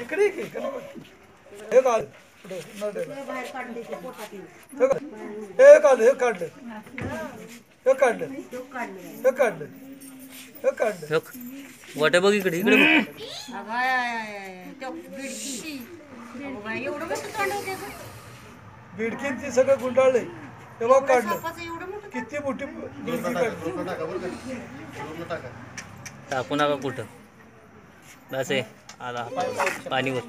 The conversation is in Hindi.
इकडे की, इकडे. हे काढ ते. हे काढ. हे काढलं हे काढलं हे काढलं तो हे काढलं हे वाटे बघ. तो बिडकी अगं बाई, एवढं मोठं तोंड होते गं. बिडकीन ती सगळं गुंडाळलंय तेव्हा काढलं? सापाचं एवढं मोठं किती मोठी बिडकी काढली टाकू नका कुठं. बस आहे आला पाणीवर